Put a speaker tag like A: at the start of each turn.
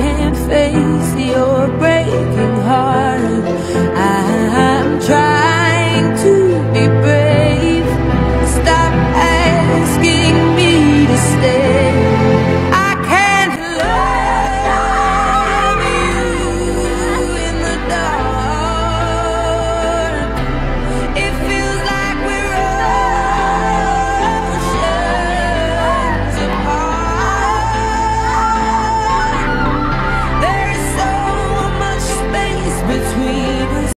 A: can't face your breaking heart. I'm trying to be brave.